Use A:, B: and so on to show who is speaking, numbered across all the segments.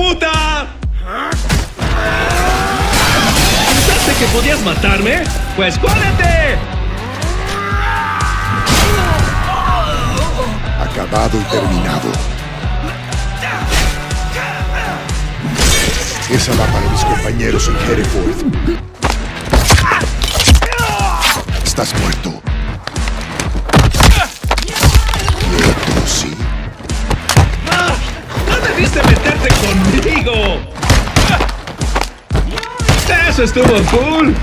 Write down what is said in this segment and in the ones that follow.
A: puta! ¿Pensaste que podías matarme? ¡Pues córrete!
B: Acabado y terminado. Esa va para mis compañeros en Hereford. Estás muerto.
A: quisiste meterte conmigo. Eso estuvo cool.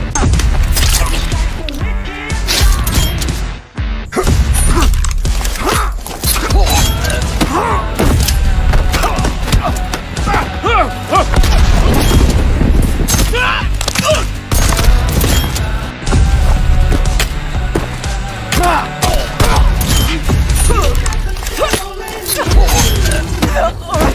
A: Oh!